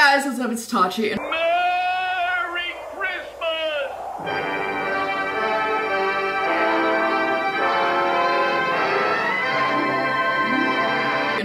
guys, what's up? It's Tachi. Merry Christmas!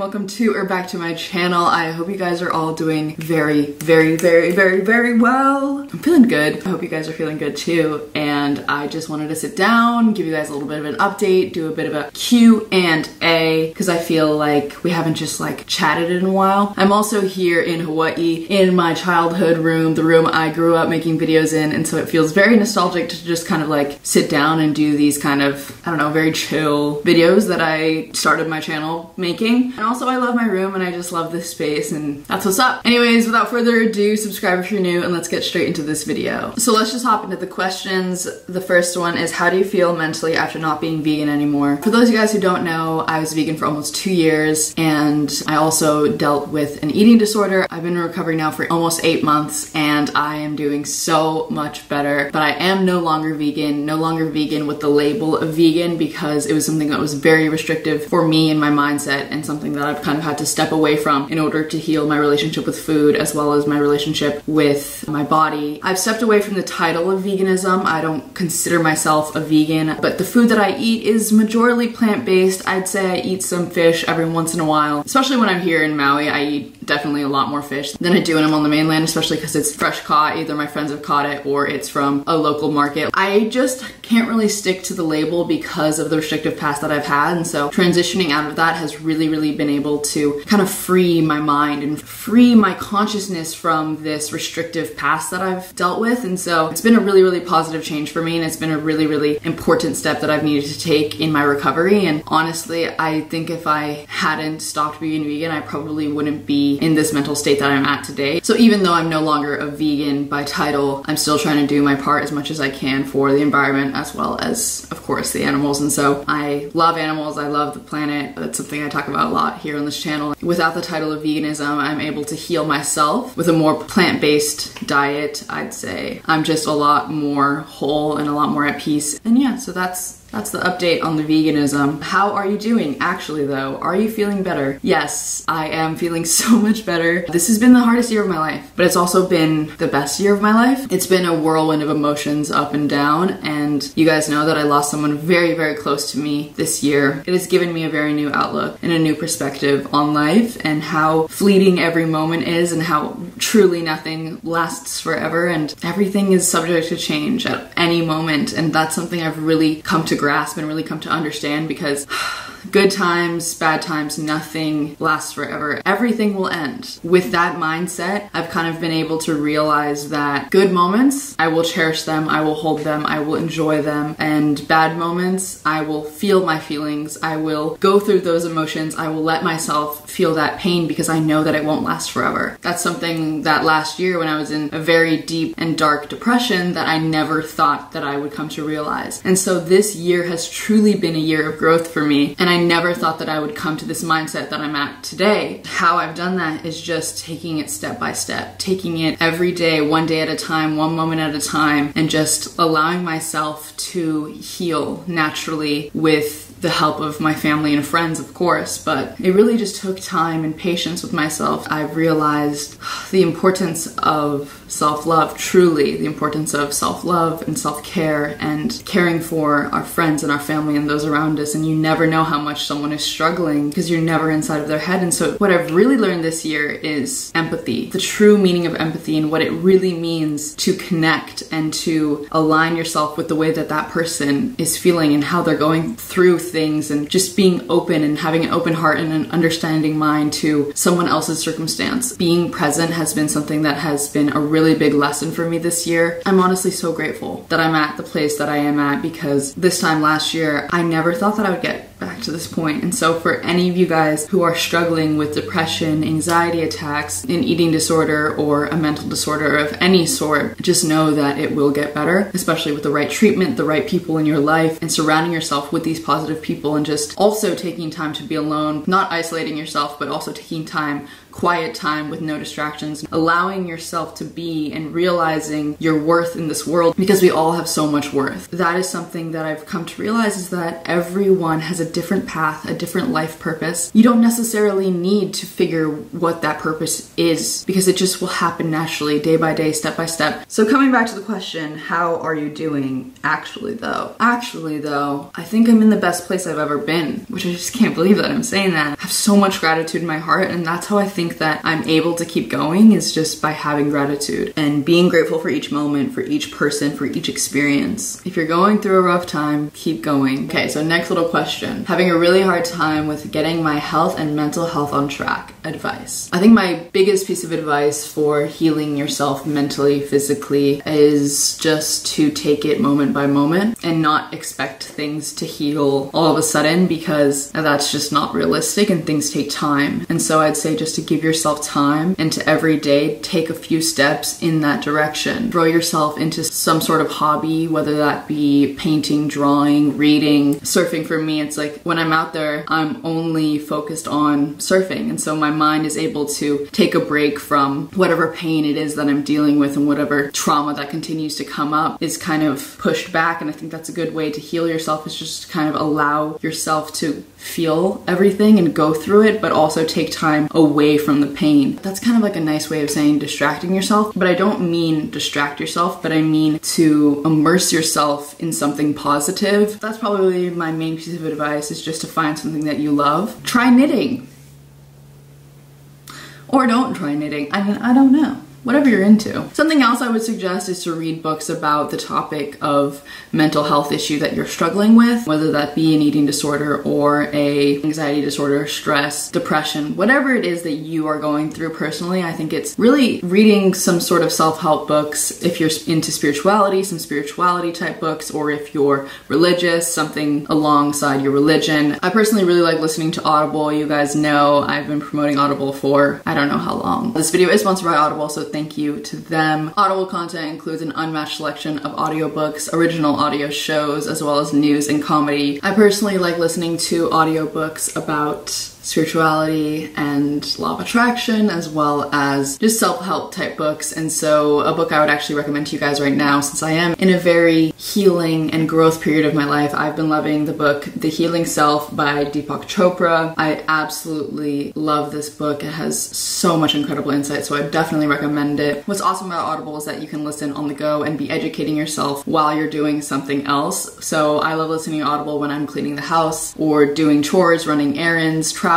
Welcome to or back to my channel. I hope you guys are all doing very, very, very, very, very well. I'm feeling good. I hope you guys are feeling good too. And I just wanted to sit down, give you guys a little bit of an update, do a bit of a Q and A because I feel like we haven't just like chatted in a while. I'm also here in Hawaii in my childhood room, the room I grew up making videos in, and so it feels very nostalgic to just kind of like sit down and do these kind of, I don't know, very chill videos that I started my channel making. And also I love my room and I just love this space and that's what's up. Anyways, without further ado, subscribe if you're new and let's get straight into this video. So let's just hop into the questions. The first one is how do you feel mentally after not being vegan anymore? For those of you guys who don't know, I was vegan for almost two years and I also dealt with an eating disorder. I've been in recovery now for almost eight months and I am doing so much better. But I am no longer vegan, no longer vegan with the label of vegan because it was something that was very restrictive for me and my mindset and something that I've kind of had to step away from in order to heal my relationship with food as well as my relationship with my body. I've stepped away from the title of veganism. I don't consider myself a vegan, but the food that I eat is majorly plant-based. I'd say I eat some fish every once in a while, especially when I'm here in Maui. I eat definitely a lot more fish than I do when I'm on the mainland, especially because it's fresh caught. Either my friends have caught it or it's from a local market. I just can't really stick to the label because of the restrictive past that I've had. And so transitioning out of that has really, really been able to kind of free my mind and free my consciousness from this restrictive past that I've dealt with. And so it's been a really, really positive change for me. And it's been a really, really important step that I've needed to take in my recovery. And honestly, I think if I hadn't stopped being vegan, I probably wouldn't be in this mental state that I'm at today. So even though I'm no longer a vegan by title, I'm still trying to do my part as much as I can for the environment as well as, of course, the animals. And so I love animals. I love the planet. That's something I talk about a lot here on this channel. Without the title of veganism, I'm able to heal myself with a more plant-based diet, I'd say. I'm just a lot more whole and a lot more at peace. And yeah, so that's that's the update on the veganism. How are you doing actually though? Are you feeling better? Yes, I am feeling so much better. This has been the hardest year of my life, but it's also been the best year of my life. It's been a whirlwind of emotions up and down, and you guys know that I lost someone very, very close to me this year. It has given me a very new outlook and a new perspective on life and how fleeting every moment is and how truly nothing lasts forever and everything is subject to change at any moment. And that's something I've really come to grasp and really come to understand because good times, bad times, nothing lasts forever. Everything will end. With that mindset, I've kind of been able to realize that good moments, I will cherish them, I will hold them, I will enjoy them, and bad moments, I will feel my feelings, I will go through those emotions, I will let myself feel that pain because I know that it won't last forever. That's something that last year when I was in a very deep and dark depression that I never thought that I would come to realize. And so this year has truly been a year of growth for me, and I never thought that I would come to this mindset that I'm at today. How I've done that is just taking it step by step, taking it every day, one day at a time, one moment at a time, and just allowing myself to heal naturally with the help of my family and friends, of course, but it really just took time and patience with myself. I've realized the importance of self love, truly, the importance of self love and self care and caring for our friends and our family and those around us. And you never know how much someone is struggling because you're never inside of their head. And so, what I've really learned this year is empathy, the true meaning of empathy and what it really means to connect and to align yourself with the way that that person is feeling and how they're going through things and just being open and having an open heart and an understanding mind to someone else's circumstance. Being present has been something that has been a really big lesson for me this year. I'm honestly so grateful that I'm at the place that I am at because this time last year, I never thought that I would get back to this point. And so, for any of you guys who are struggling with depression, anxiety attacks, an eating disorder, or a mental disorder of any sort, just know that it will get better, especially with the right treatment, the right people in your life, and surrounding yourself with these positive people, and just also taking time to be alone, not isolating yourself, but also taking time quiet time with no distractions, allowing yourself to be and realizing your worth in this world because we all have so much worth. That is something that I've come to realize is that everyone has a different path, a different life purpose, you don't necessarily need to figure what that purpose is because it just will happen naturally, day by day, step by step. So, coming back to the question, how are you doing actually, though? Actually, though, I think I'm in the best place I've ever been, which I just can't believe that I'm saying that. I have so much gratitude in my heart, and that's how I think that I'm able to keep going is just by having gratitude and being grateful for each moment, for each person, for each experience. If you're going through a rough time, keep going. Okay, so next little question. Having a really hard time with getting my health and mental health on track. Advice. I think my biggest piece of advice for healing yourself mentally, physically, is just to take it moment by moment and not expect things to heal all of a sudden because that's just not realistic and things take time. And so I'd say just to give yourself time and to every day take a few steps in that direction. Throw yourself into some sort of hobby, whether that be painting, drawing, reading, surfing for me. It's like when I'm out there, I'm only focused on surfing. And so my mind is able to take a break from whatever pain it is that I'm dealing with and whatever trauma that continues to come up is kind of pushed back. And I think that's a good way to heal yourself is just kind of allow yourself to feel everything and go through it, but also take time away from the pain. That's kind of like a nice way of saying distracting yourself, but I don't mean distract yourself, but I mean to immerse yourself in something positive. That's probably my main piece of advice is just to find something that you love. Try knitting. Or don't try knitting. I mean, I don't know whatever you're into. Something else I would suggest is to read books about the topic of mental health issue that you're struggling with, whether that be an eating disorder or a anxiety disorder, stress, depression, whatever it is that you are going through personally. I think it's really reading some sort of self-help books if you're into spirituality, some spirituality type books, or if you're religious, something alongside your religion. I personally really like listening to Audible. You guys know I've been promoting Audible for I don't know how long. This video is sponsored by Audible, so thank you to them. Audible content includes an unmatched selection of audiobooks, original audio shows, as well as news and comedy. I personally like listening to audiobooks about spirituality and law of attraction, as well as just self help type books. And so, a book I would actually recommend to you guys right now, since I am in a very healing and growth period of my life, I've been loving the book The Healing Self by Deepak Chopra. I absolutely love this book. It has so much incredible insight, so I definitely recommend it. What's awesome about Audible is that you can listen on the go and be educating yourself while you're doing something else. So, I love listening to Audible when I'm cleaning the house or doing chores, running errands, traveling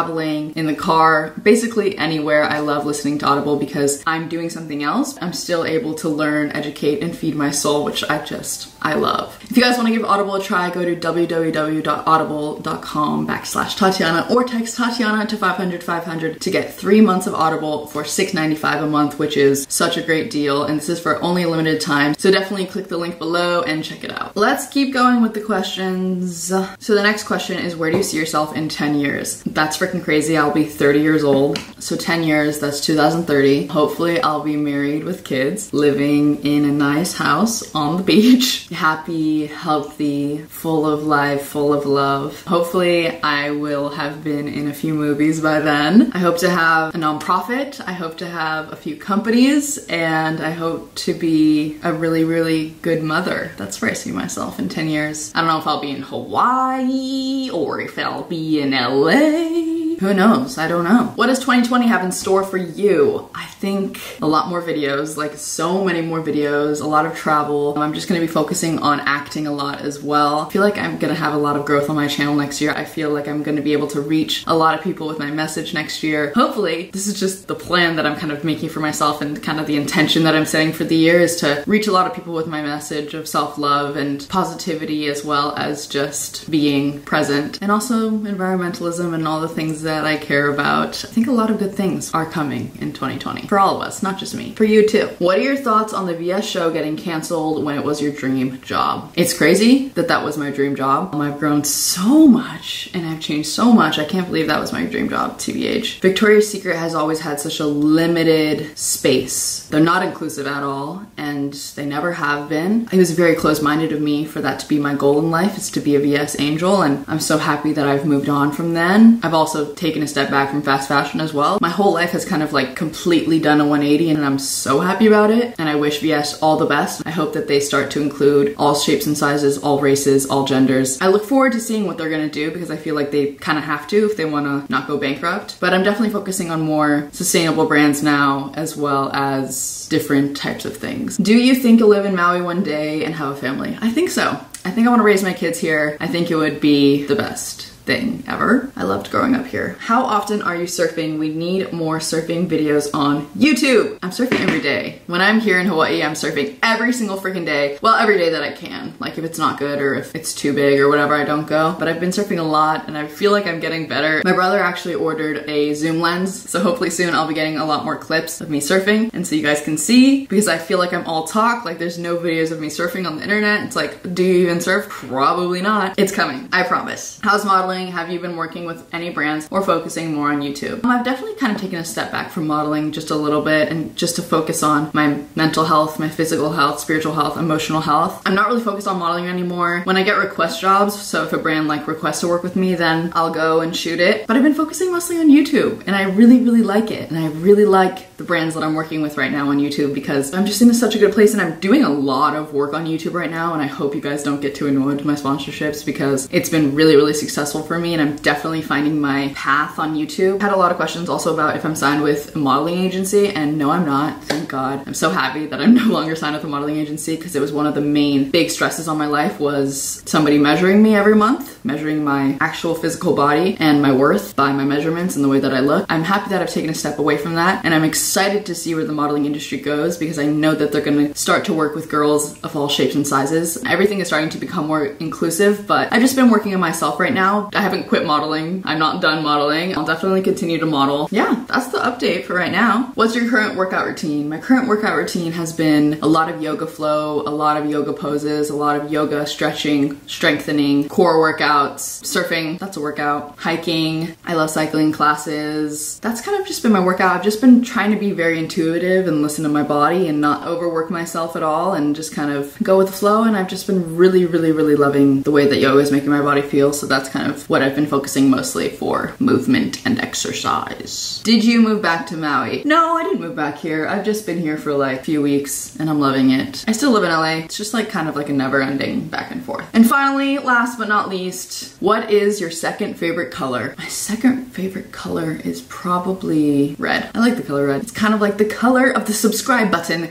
in the car, basically anywhere. I love listening to Audible because I'm doing something else. I'm still able to learn, educate, and feed my soul, which I just, I love. If you guys want to give Audible a try, go to www.audible.com backslash Tatiana or text Tatiana to 500 500 to get three months of Audible for $6.95 a month, which is such a great deal. And this is for only a limited time. So definitely click the link below and check it out. Let's keep going with the questions. So the next question is where do you see yourself in 10 years? That's freaking crazy. I'll be 30 years old. So 10 years, that's 2030. Hopefully I'll be married with kids, living in a nice house on the beach, happy, healthy, full of life, full of love. Hopefully I will have been in a few movies by then. I hope to have a nonprofit. I hope to have a few companies and I hope to be a really, really good mother. That's where I see myself in 10 years. I don't know if I'll be in Hawaii or if I'll be in LA. Who knows? I don't know. What does 2020 have in store for you? I think a lot more videos, like so many more videos, a lot of travel. I'm just gonna be focusing on acting a lot as well. I feel like I'm gonna have a lot of growth on my channel next year. I feel like I'm gonna be able to reach a lot of people with my message next year. Hopefully, this is just the plan that I'm kind of making for myself and kind of the intention that I'm setting for the year is to reach a lot of people with my message of self-love and positivity as well as just being present and also environmentalism and all the things that I care about. I think a lot of good things are coming in 2020 for all of us, not just me. For you too. What are your thoughts on the VS show getting canceled when it was your dream job? It's crazy that that was my dream job. Um, I've grown so much and I've changed so much. I can't believe that was my dream job, TBH. Victoria's Secret has always had such a limited space. They're not inclusive at all and they never have been. It was very close-minded of me for that to be my goal in life is to be a VS angel and I'm so happy that I've moved on from then. I've also taken a step back from fast fashion as well. My whole life has kind of like completely done a 180 and I'm so happy about it. And I wish VS all the best. I hope that they start to include all shapes and sizes, all races, all genders. I look forward to seeing what they're gonna do because I feel like they kind of have to if they wanna not go bankrupt. But I'm definitely focusing on more sustainable brands now as well as different types of things. Do you think you'll live in Maui one day and have a family? I think so. I think I want to raise my kids here. I think it would be the best thing ever. I loved growing up here. How often are you surfing? We need more surfing videos on YouTube. I'm surfing every day. When I'm here in Hawaii, I'm surfing every single freaking day. Well, every day that I can. Like if it's not good or if it's too big or whatever, I don't go. But I've been surfing a lot and I feel like I'm getting better. My brother actually ordered a zoom lens. So hopefully soon I'll be getting a lot more clips of me surfing and so you guys can see because I feel like I'm all talk. Like there's no videos of me surfing on the internet. It's like, do you even surf? Probably not. It's coming. I promise. How's modeling? Have you been working with any brands or focusing more on YouTube? Um, I've definitely kind of taken a step back from modeling just a little bit and just to focus on my mental health, my physical health, spiritual health, emotional health. I'm not really focused on modeling anymore. When I get request jobs, so if a brand like requests to work with me, then I'll go and shoot it. But I've been focusing mostly on YouTube and I really, really like it. And I really like the brands that I'm working with right now on YouTube because I'm just in such a good place and I'm doing a lot of work on YouTube right now. And I hope you guys don't get too annoyed with my sponsorships because it's been really, really successful for me and I'm definitely finding my path on YouTube. Had a lot of questions also about if I'm signed with a modeling agency and no, I'm not. Thank God. I'm so happy that I'm no longer signed with a modeling agency because it was one of the main big stresses on my life was somebody measuring me every month, measuring my actual physical body and my worth by my measurements and the way that I look. I'm happy that I've taken a step away from that and I'm excited to see where the modeling industry goes because I know that they're going to start to work with girls of all shapes and sizes. Everything is starting to become more inclusive, but I've just been working on myself right now. I haven't quit modeling. I'm not done modeling. I'll definitely continue to model. Yeah, that's the update for right now. What's your current workout routine? My current workout routine has been a lot of yoga flow, a lot of yoga poses, a lot of yoga stretching, strengthening, core workouts, surfing, that's a workout, hiking. I love cycling classes. That's kind of just been my workout. I've just been trying to be very intuitive and listen to my body and not overwork myself at all and just kind of go with the flow. And I've just been really, really, really loving the way that yoga is making my body feel. So that's kind of what I've been focusing mostly for movement and exercise. Did you move back to Maui? No, I didn't move back here. I've just been here for like a few weeks and I'm loving it. I still live in LA. It's just like kind of like a never ending back and forth. And finally, last but not least, what is your second favorite color? My second favorite color is probably red. I like the color red. It's kind of like the color of the subscribe button.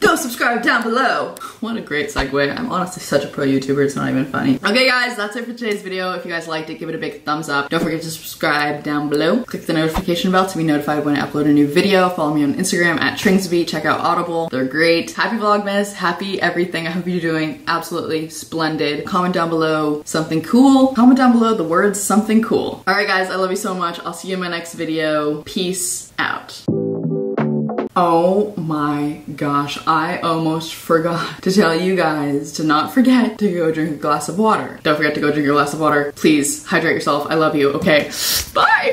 Go subscribe down below. What a great segue. I'm honestly such a pro YouTuber, it's not even funny. Okay guys, that's it for today's video. If you guys liked it, give it a big thumbs up. Don't forget to subscribe down below. Click the notification bell to be notified when I upload a new video. Follow me on Instagram at Tringsby. Check out Audible. They're great. Happy Vlogmas. Happy everything. I hope you're doing absolutely splendid. Comment down below something cool. Comment down below the words something cool. Alright guys, I love you so much. I'll see you in my next video. Peace out. Oh my gosh, I almost forgot to tell you guys to not forget to go drink a glass of water. Don't forget to go drink a glass of water. Please hydrate yourself. I love you. Okay, bye.